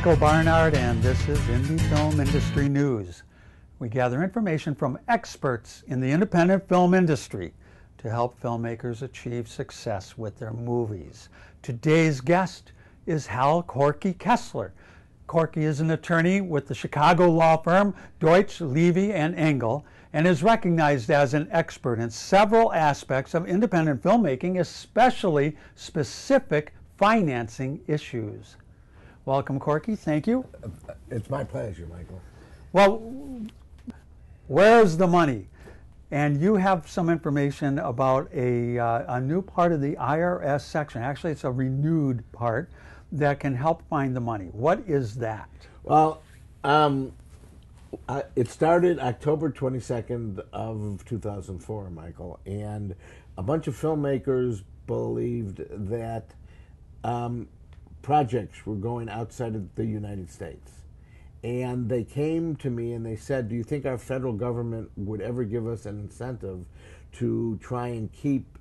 Michael Barnard, and this is Indie Film Industry News. We gather information from experts in the independent film industry to help filmmakers achieve success with their movies. Today's guest is Hal Corky Kessler. Corky is an attorney with the Chicago law firm Deutsch, Levy, and Engel and is recognized as an expert in several aspects of independent filmmaking, especially specific financing issues. Welcome, Corky. Thank you. It's my pleasure, Michael. Well, where's the money? And you have some information about a, uh, a new part of the IRS section. Actually, it's a renewed part that can help find the money. What is that? Well, um, uh, it started October 22nd of 2004, Michael, and a bunch of filmmakers believed that um, projects were going outside of the United States. And they came to me and they said, Do you think our federal government would ever give us an incentive to try and keep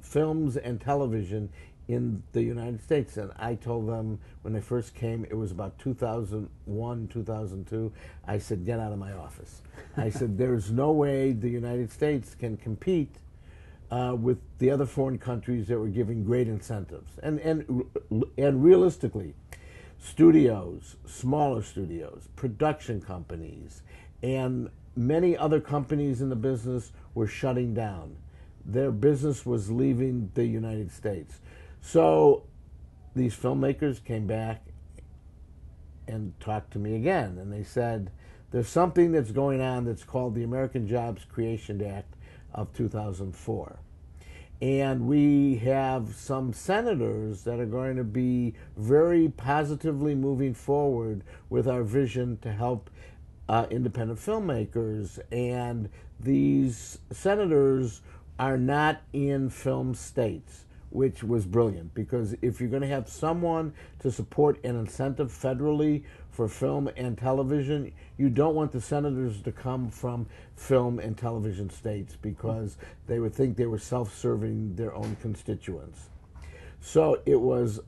films and television in the United States? And I told them when they first came, it was about 2001, 2002. I said, Get out of my office. I said, There's no way the United States can compete uh, with the other foreign countries that were giving great incentives. And, and, and realistically, studios, smaller studios, production companies, and many other companies in the business were shutting down. Their business was leaving the United States. So these filmmakers came back and talked to me again, and they said, There's something that's going on that's called the American Jobs Creation Act of 2004. And we have some senators that are going to be very positively moving forward with our vision to help uh, independent filmmakers. And these senators are not in film states which was brilliant because if you're going to have someone to support an incentive federally for film and television, you don't want the senators to come from film and television states because they would think they were self serving their own constituents. So it was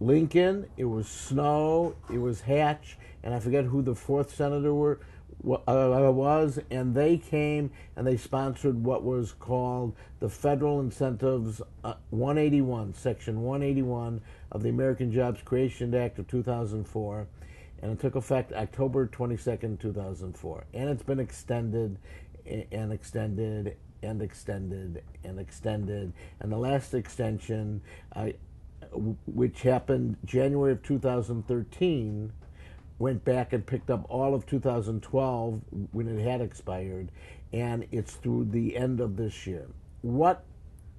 Lincoln, it was Snowe, it was Hatch, and I forget who the fourth senator were uh, was, and they came and they sponsored what was called the Federal Incentives uh, 181, Section 181 of the American Jobs Creation Act of 2004, and it took effect October 22nd, 2004. And it's been extended and extended and extended and extended. And the last extension, uh, which happened January of 2013, went back and picked up all of 2012 when it had expired, and it's through the end of this year. What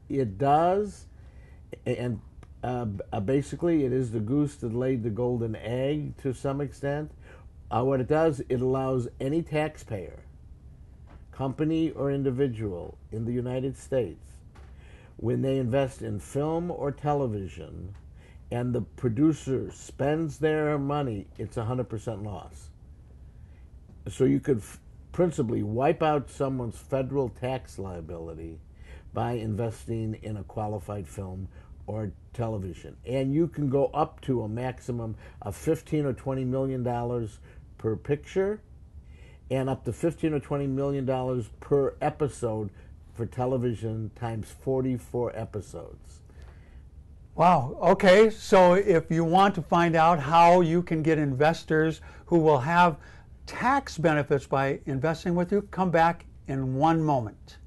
it does, and uh, uh, basically, it is the goose that laid the golden egg to some extent. Uh, what it does, it allows any taxpayer, company or individual in the United States, when they invest in film or television, and the producer spends their money, it's 100% loss. So you could f- principally wipe out someone's federal tax liability by investing in a qualified film or television. And you can go up to a maximum of 15 or 20 million dollars per picture and up to 15 or 20 million dollars per episode for television times 44 episodes. Wow. Okay. So if you want to find out how you can get investors who will have tax benefits by investing with you, come back in one moment.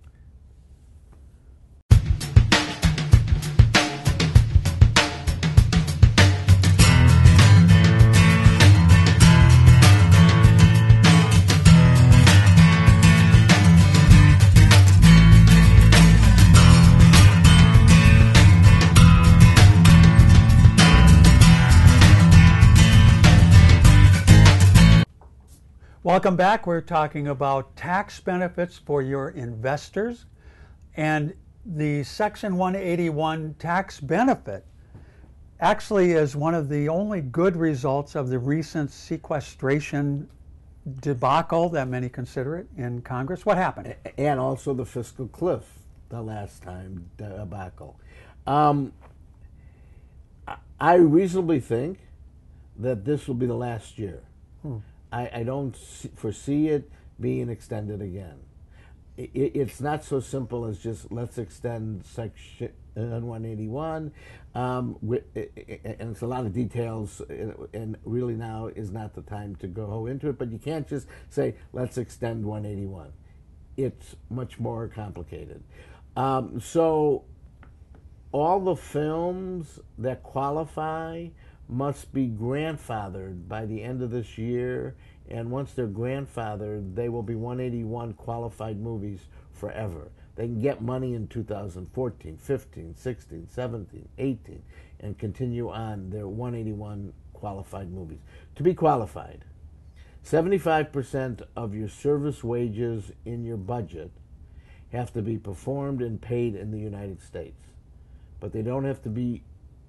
Welcome back. We're talking about tax benefits for your investors. And the Section 181 tax benefit actually is one of the only good results of the recent sequestration debacle that many consider it in Congress. What happened? And also the fiscal cliff, the last time debacle. Um, I reasonably think that this will be the last year. I, I don't foresee it being extended again. I i it's not so simple as just let's extend section 181, um, and it's a lot of details, uh, and really now is not the time to go into it. But you can't just say let's extend 181. It's much more complicated. Um, so all the films that qualify must be grandfathered by the end of this year. And once they're grandfathered, they will be 181 qualified movies forever. They can get money in 2014, 15, 16, 17, 18, and continue on their 181 qualified movies. To be qualified, 75% of your service wages in your budget have to be performed and paid in the United States, but they don't have to be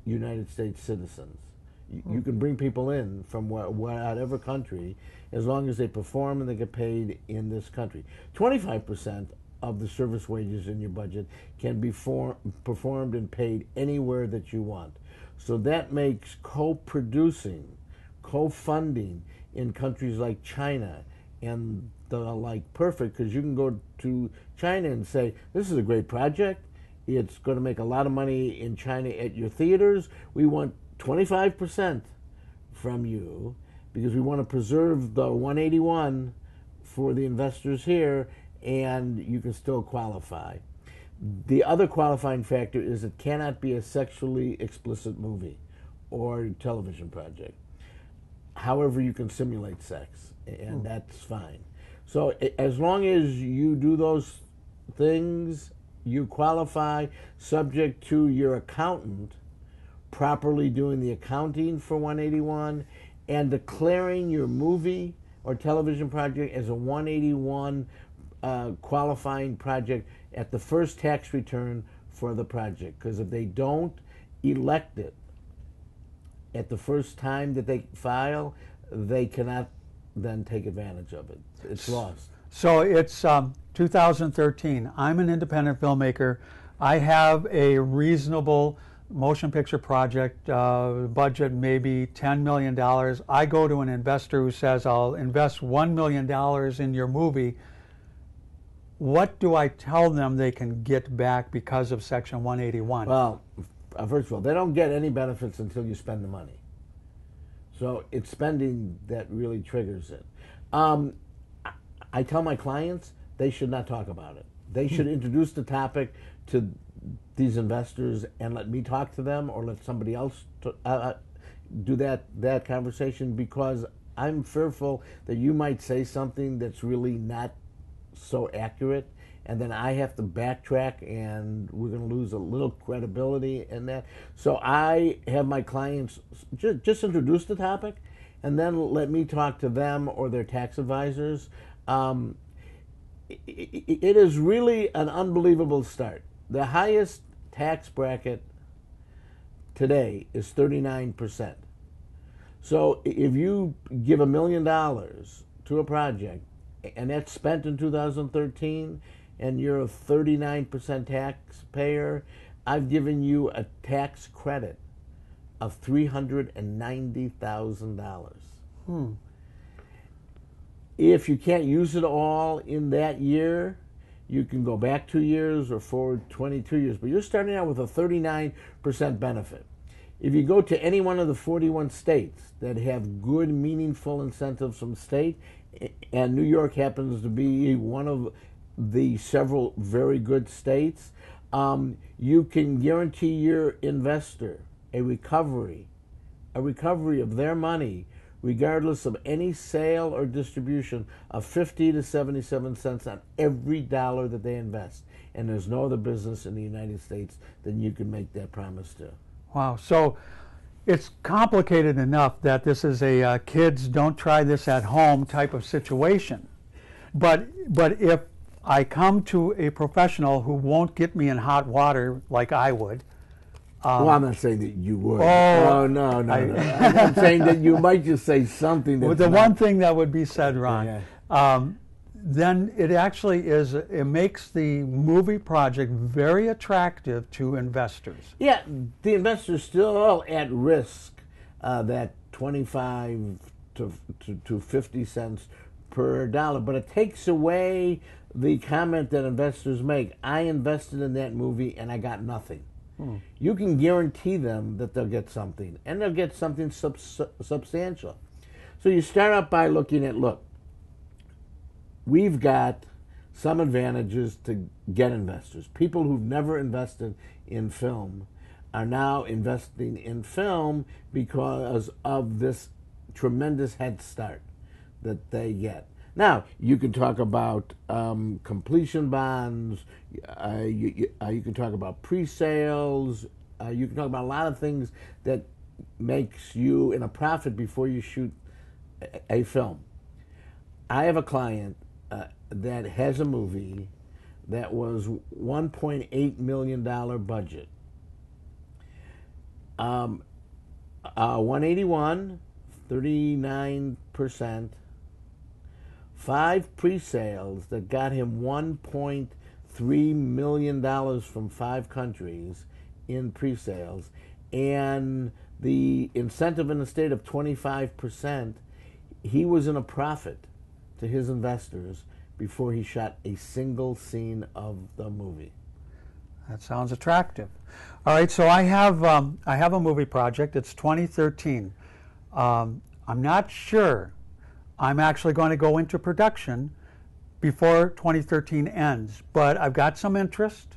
United States citizens. You, you hmm. can bring people in from wha- whatever country as long as they perform and they get paid in this country. 25% of the service wages in your budget can be for, performed and paid anywhere that you want. So that makes co producing, co funding in countries like China and the like perfect because you can go to China and say, This is a great project. It's going to make a lot of money in China at your theaters. We want 25% from you because we want to preserve the 181 for the investors here and you can still qualify. The other qualifying factor is it cannot be a sexually explicit movie or television project. However, you can simulate sex, and hmm. that's fine. So, as long as you do those things, you qualify, subject to your accountant properly doing the accounting for 181 and declaring your movie or television project as a 181 uh, qualifying project at the first tax return for the project. Because if they don't elect it at the first time that they file, they cannot then take advantage of it. It's lost. So it's um, 2013. I'm an independent filmmaker. I have a reasonable motion picture project, uh, budget maybe $10 million. I go to an investor who says, I'll invest $1 million in your movie. What do I tell them they can get back because of Section 181? Well, uh, first of all, they don't get any benefits until you spend the money. So it's spending that really triggers it. Um, I- I tell my clients they should not talk about it. They should introduce the topic to these investors and let me talk to them, or let somebody else to, uh, uh, do that that conversation because I'm fearful that you might say something that's really not so accurate and then I have to backtrack and we're going to lose a little credibility in that. So I have my clients just, just introduce the topic and then let me talk to them or their tax advisors. Um, i- i- it is really an unbelievable start. The highest tax bracket today is 39%. So if you give a million dollars to a project and that's spent in 2013 and you're a 39% taxpayer, I've given you a tax credit of $390,000. Hmm. If you can't use it all in that year, you can go back two years or forward 22 years, but you're starting out with a 39% benefit. If you go to any one of the 41 states that have good, meaningful incentives from state, and New York happens to be one of the several very good states, um, you can guarantee your investor a recovery, a recovery of their money, regardless of any sale or distribution, of 50 to 77 cents on every dollar that they invest. And there's no other business in the United States that you can make that promise to. Wow. So it's complicated enough that this is a uh, kids don't try this at home type of situation. But but if I come to a professional who won't get me in hot water like I would, well, I'm not saying that you would. Um, Oh, no, no, no. I- no. I'm saying that you might just say something that's the not- one thing that would be said wrong, Yeah. um, then it actually is. It makes the movie project very attractive to investors. Yeah, the investor's still at risk uh, that 25 to, to, to 50 cents per dollar. But it takes away the comment that investors make I invested in that movie and I got nothing. Hmm. You can guarantee them that they'll get something, and they'll get something sub- substantial. So you start out by looking at look, we've got some advantages to get investors. People who've never invested in film are now investing in film because of this tremendous head start that they get. Now, you can talk about um, completion bonds, uh, you, you, uh, you, can talk about pre sales, uh, you can talk about a lot of things that makes you in a profit before you shoot a, a film. I have a client uh, that has a movie that was $1.8 million budget. Um, uh, 181, 39%, five pre sales that got him $1.3 million from five countries in pre sales, and the incentive in the state of 25%, he was in a profit to his investors before he shot a single scene of the movie. That sounds attractive. All right, so I have um, I have a movie project. It's 2013. Um, I'm not sure I'm actually going to go into production before 2013 ends, but I've got some interest.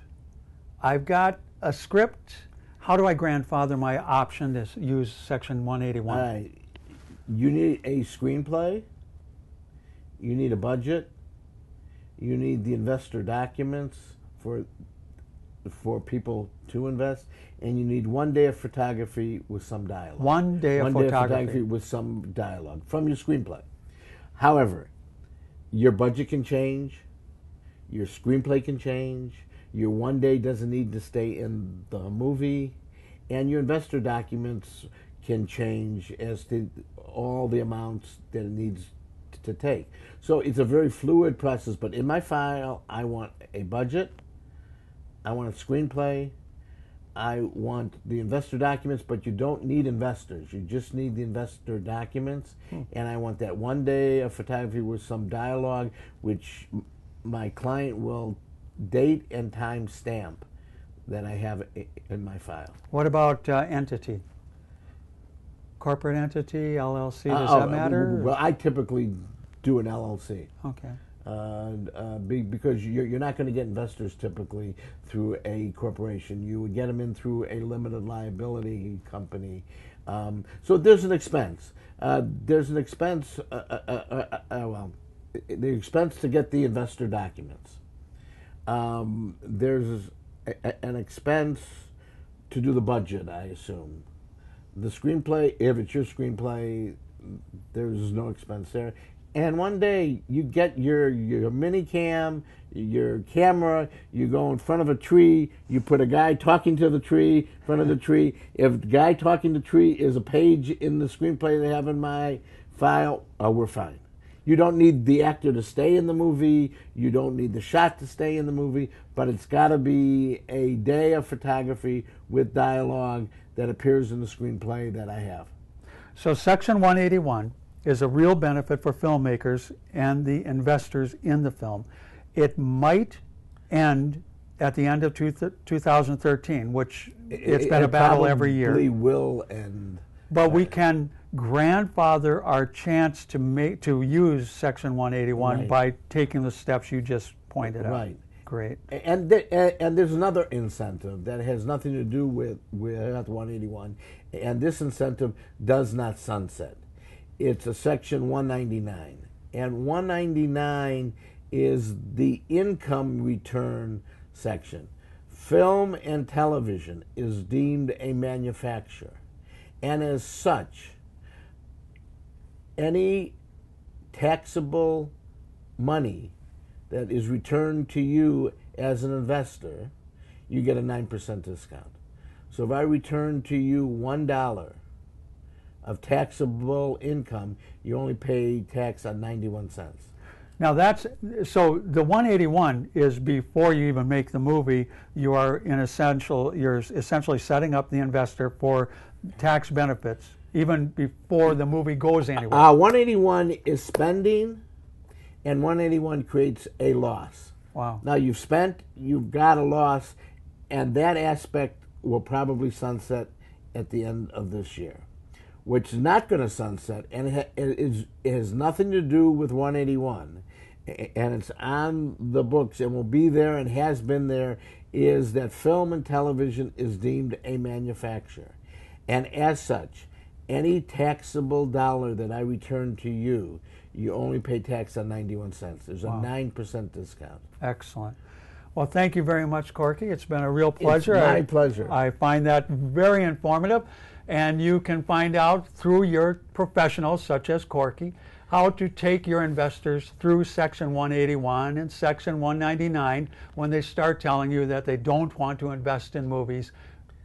I've got a script. How do I grandfather my option to use Section 181? Uh, you need a screenplay. You need a budget. You need the investor documents for for people to invest, and you need one day of photography with some dialogue. One day of, one photography. Day of photography with some dialogue from your screenplay. However, your budget can change, your screenplay can change, your one day doesn't need to stay in the movie, and your investor documents can change as to all the amounts that it needs to take. So it's a very fluid process, but in my file, I want a budget, I want a screenplay, I want the investor documents, but you don't need investors. You just need the investor documents. Hmm. And I want that one day of photography with some dialogue, which my client will date and time stamp that I have in my file. What about uh, entity? Corporate entity, LLC, does uh, that oh, matter? Well, I typically do an LLC. Okay. Uh, uh, be, because you're, you're not going to get investors typically through a corporation. You would get them in through a limited liability company. Um, so there's an expense. Uh, there's an expense, uh, uh, well, the expense to get the investor documents. Um, there's a, a, an expense to do the budget, I assume. The screenplay, if it's your screenplay, there's no expense there and one day you get your your mini cam your camera you go in front of a tree you put a guy talking to the tree in front of the tree. If the guy talking to the tree is a page in the screenplay they have in my file oh, we're fine. You don't need the actor to stay in the movie. You don't need the shot to stay in the movie. But it's got to be a day of photography with dialogue that appears in the screenplay that i have. So section 181 is a real benefit for filmmakers and the investors in the film. It might end at the end of two th- 2013, which it's it, been it a battle every year. Probably will end. But we can grandfather our chance to make to use Section 181 right. by taking the steps you just pointed out. Right. Great. And th- and there's another incentive that has nothing to do with with 181, and this incentive does not sunset it's a section 199. And 199 is the income return section. Film and television is deemed a manufacturer. And as such, any taxable money that is returned to you as an investor, you get a 9% discount. So if I return to you $1 of taxable income, you only pay tax on 91 cents. Now that's so the 181 is before you even make the movie. You are in essential. You're essentially setting up the investor for tax benefits even before the movie goes anywhere. Uh, 181 is spending, and 181 creates a loss. wow. Now you've spent, you've got a loss, and that aspect will probably sunset at the end of this year, which is not going to sunset, and it, ha- it, is, it has nothing to do with 181, and it's on the books and will be there and has been there. Is that film and television is deemed a manufacturer, and as such, any taxable dollar that I return to you, you only pay tax on 91 cents. There's a nine percent discount. Excellent. Well, thank you very much, Corky. It's been a real pleasure. my I- pleasure. I find that very informative, and you can find out through your professionals, such as Corky, how to take your investors through Section 181 and Section 199 when they start telling you that they don't want to invest in movies.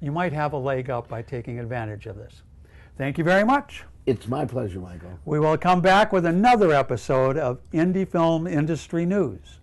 You might have a leg up by taking advantage of this. Thank you very much. It's my pleasure, Michael. We will come back with another episode of Indie Film Industry News.